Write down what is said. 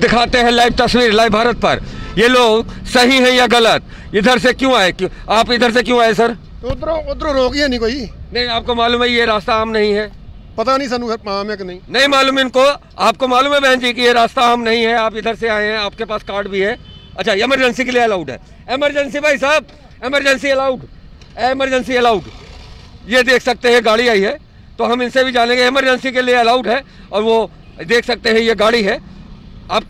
दिखाते हैं लाइव तस्वीर लाइव भारत पर। ये लोग सही है या गलत? इधर से क्यों आए? क्यों आप इधर से क्यों आए सर ਤੇ ਉਧਰੋਂ ਉਧਰੋਂ ਰੋਕ नहीं कोई। नहीं आपको मालूम है ये रास्ता आम नहीं है? पता नहीं सनू आम है कि नहीं? नहीं मालूम इनको। आपको मालूम है बहन जी कि ये रास्ता आम नहीं है? आप इधर से आए हैं आपके पास कार्ड भी है। अच्छा इमरजेंसी के लिए अलाउड है। इमरजेंसी भाई साहब इमरजेंसी अलाउड इमरजेंसी अलाउड ये देख सकते हैं गाड़ी आई है। तो हम इनसे भी जानेंगे इमरजेंसी के लिए अलाउड है और वो देख सकते हैं ये गाड़ी है। आपको